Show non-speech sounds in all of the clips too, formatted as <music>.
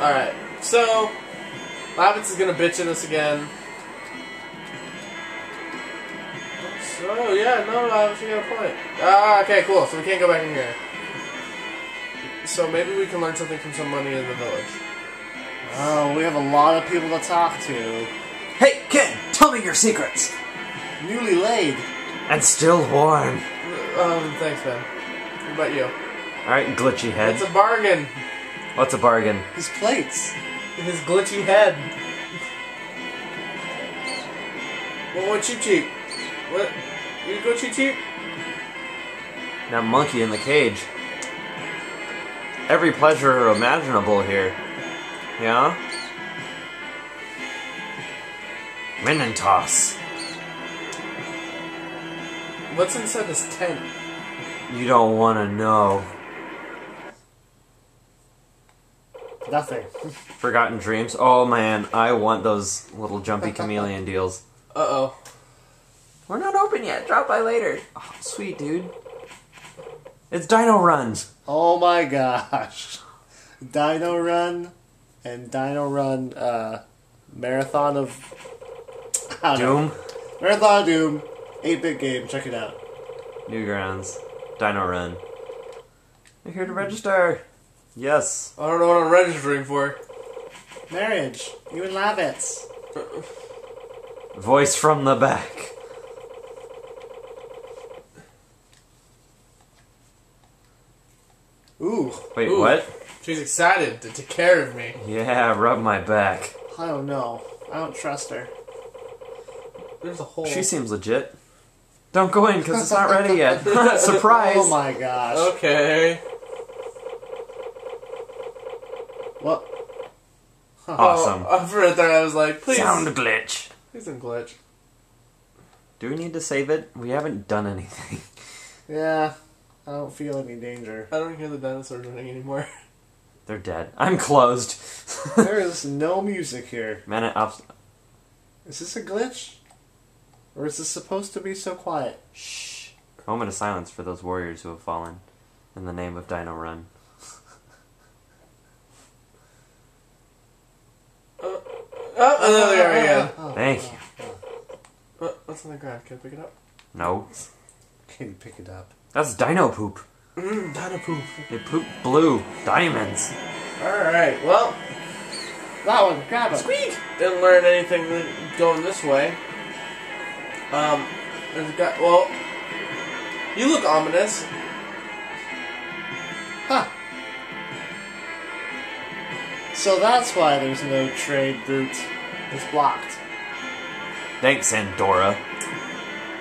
Alright, so Lavitz is gonna bitch at us again. So yeah, no, Lavitz, you got a point. Ah, okay, cool. So we can't go back in here. So maybe we can learn something from some money in the village. Oh, we have a lot of people to talk to. Hey, kid, tell me your secrets. Newly laid. And still warm. Um, thanks, man. What about you? Alright, glitchy head. It's a bargain. What's a bargain? His plates. His glitchy head. What? What? Cheap, cheap. What? You go cheap, cheap. That monkey in the cage. Every pleasure imaginable here. Yeah? Minentoss. What's inside this tent? You don't want to know. Nothing. Forgotten Dreams. Oh man, I want those little jumpy chameleon deals. Uh oh. We're not open yet. Drop by later. Oh, sweet dude. It's Dino Runs. Oh my gosh. Dino Run and Dino Run uh, Marathon of I don't know. Doom. Marathon of Doom. 8 bit game. Check it out. Newgrounds. Dino Run. You're here to register. Yes. I don't know what I'm registering for. Marriage. You and Lavitz. Voice from the back. Ooh. Wait, Ooh. what? She's excited to take care of me. Yeah, rub my back. I don't know. I don't trust her. There's a hole. She seems legit. Don't go in because it's not ready yet. <laughs> <laughs> Surprise! Oh my gosh. Okay. What? Oh, awesome. Oh, for a third, I was like, please. Sound glitch. Please don't glitch. Do we need to save it? We haven't done anything. <laughs> Yeah. I don't feel any danger. I don't hear the dinosaurs running anymore. <laughs> They're dead. I'm closed. <laughs> there is no music here. Man, it ups. Is this a glitch? Or is this supposed to be so quiet? Shh. Moment of silence for those warriors who have fallen in the name of Dino Run. And there they are again. Oh, Thank you. What, what's on the ground? Can I pick it up? No. Can you pick it up? That's dino poop. Mmm, dino poop. They poop blue. Diamonds. Alright, well, That one, grab it. Squeak! Didn't learn anything going this way. Um, there's a guy. Well, you look ominous. Huh. So that's why there's no trade route. It's blocked. Thanks, Andorra.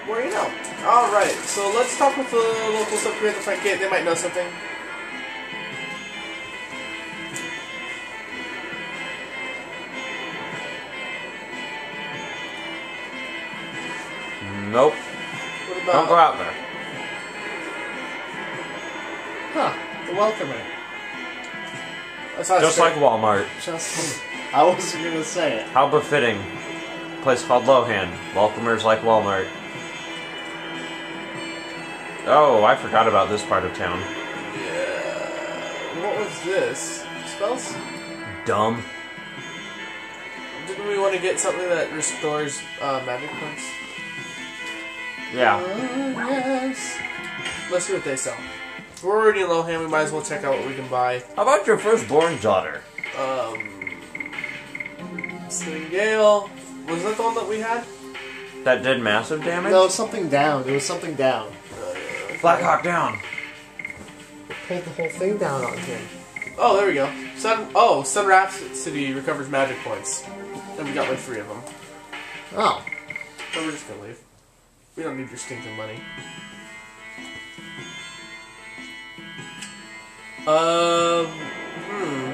Where you know? Alright, so let's talk with the local stuff we at the front gate. They might know something. Nope. What Don't go out there. Huh. The welcomer. A Just like Walmart. Just. I wasn't gonna say it. How befitting. Place called Lohan. Welcomers like Walmart. Oh, I forgot about this part of town. Yeah. What was this? Spells? Dumb. Didn't we want to get something that restores uh, magic points? Yeah. Oh, yes. Let's see what they sell. If we're already in Lohan, we might as well check out what we can buy. How about your firstborn daughter? Um, Sling Gale. Was that the one that we had? That did massive damage? No, something down. It was something down. Blackhawk down. Pulled the whole thing down on him. Oh, there we go. Sun. Oh, Sun Rhapsody recovers magic points, and we got like three of them. Oh. So we're just gonna leave. We don't need your stinking money. Um. Hmm.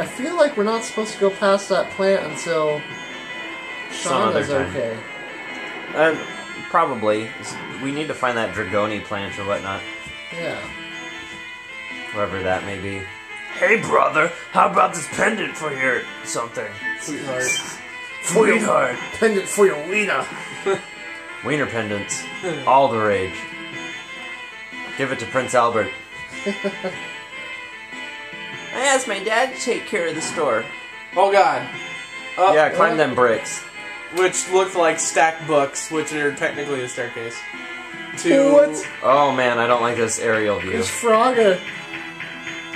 I feel like we're not supposed to go past that plant until Some other Shauna's time. okay. Uh, probably. We need to find that Dragoni plant or whatnot. Yeah. Whoever that may be. Hey, brother, how about this pendant for your something? Sweetheart. Sweetheart. Pendant for your wiener. <laughs> Wiener pendants. All the rage. Give it to Prince Albert. <laughs> I asked my dad to take care of the store. Oh god. Up, yeah, climb them bricks. Which looked like stacked books, which are technically a staircase. To What? Oh man, I don't like this aerial view. There's Frogger.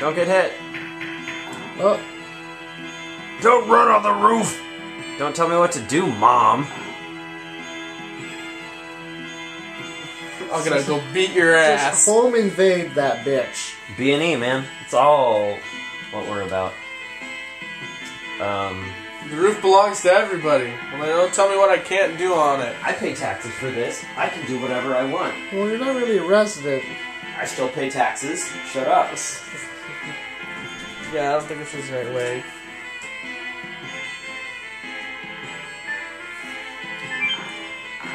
Don't get hit. Oh, Don't run on the roof. Don't tell me what to do, mom. I'm gonna go beat your just ass. home invade that bitch. B and E, man. It's all what we're about. Um, The roof belongs to everybody. Well, they don't tell me what I can't do on it. I pay taxes for this. I can do whatever I want. Well, you're not really a resident. I still pay taxes. Shut up. Yeah, I don't think this is the right way.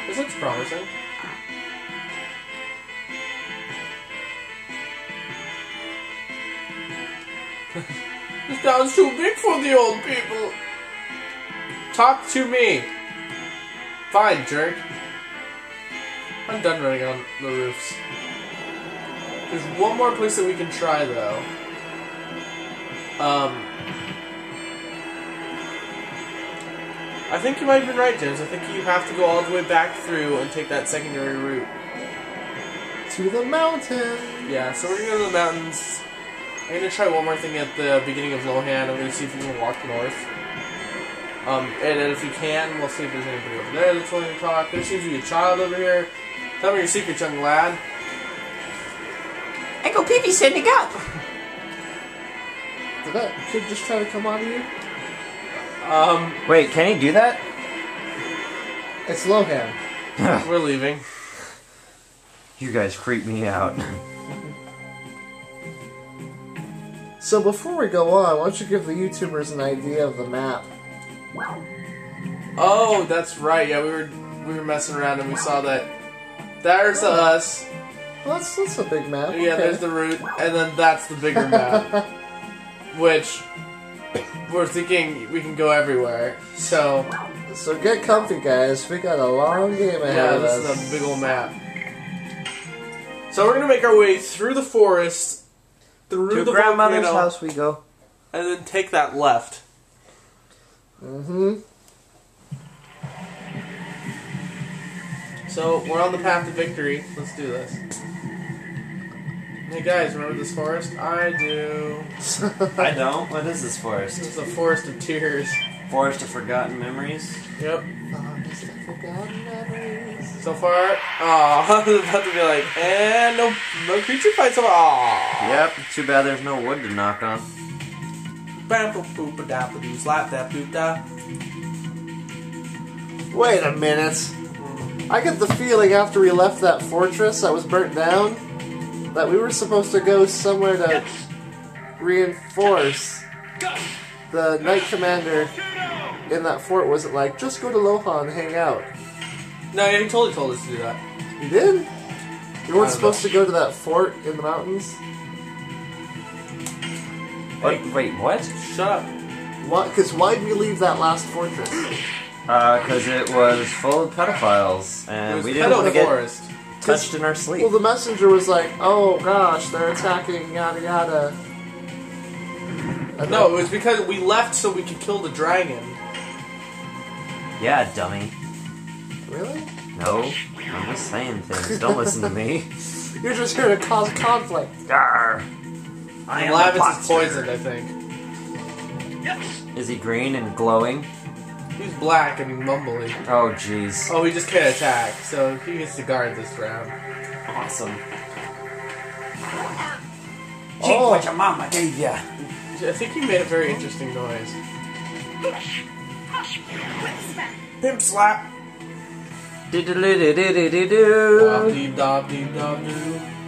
This looks promising. This town's too big for the old people. Talk to me. Fine, jerk. I'm done running on the roofs. There's one more place that we can try, though. Um, I think you might have been right, James. I think you have to go all the way back through and take that secondary route. To the mountain. Yeah, so we're gonna go to the mountains. I'm gonna try one more thing at the beginning of Lohan. I'm gonna see if we can walk north. Um, and then if we can, we'll see if there's anybody over there that's willing to talk. There seems to be a child over here. Tell me your secret, young lad. Echo Peepee standing up. Did that kid just try to come on you? Um, Wait, can he do that? It's Lohan. we're leaving. You guys creep me out. So before we go on, why don't you give the YouTubers an idea of the map? Oh, that's right. Yeah, we were we were messing around and we saw that. There's us. Well, that's, that's a big map. Yeah, okay. there's the route, and then that's the bigger map. <laughs> which we're thinking we can go everywhere. So So get comfy, guys. We got a long game ahead yeah, of this us. is a big old map. So we're gonna make our way through the forest, through to the grandmother's volcano, house we go. and then take that left. Mm-hmm. So we're on the path to victory. Let's do this. Hey guys, remember this forest? I do. <laughs> I don't. What is this forest? It's is a forest of tears. Forest of forgotten memories. Yep. Honest, I forgotten memories. So far, aw, <laughs> I was about to be like, and no, no creature fights. Aw. Yep. Too bad there's no wood to knock on. Bam, boop, boop, a dap, a doo, slap, dap, doop, da. Wait a minute. Mm. I get the feeling after we left that fortress that was burnt down that we were supposed to go somewhere to reinforce. The knight commander in that fort wasn't like, just go to Lohan and hang out. No, he totally told us to do that. You did? You weren't don't supposed to go to that fort in the mountains? Wait, wait, what? Shut up. Why? Because why'd we leave that last fortress? Uh, because it was full of pedophiles, It and was we didn't want to get forest. touched in our sleep. Well, the messenger was like, oh gosh, they're attacking, yada yada. And No, it was because we left so we could kill the dragon. Yeah, dummy. Really? No, I'm just saying things. Don't listen to me. <laughs> You're just here to cause conflict. Arr. I And am Lavitz the is poisoned, I think. Is he green and glowing? He's black and mumbling. Oh, jeez. Oh, he just can't attack, so he gets to guard this round. Awesome. Oh. what your mama gave ya. I think he made a very interesting noise. Pimp slap. Do-do-do-do-do-do-do. Dob dee dob dee dob doo.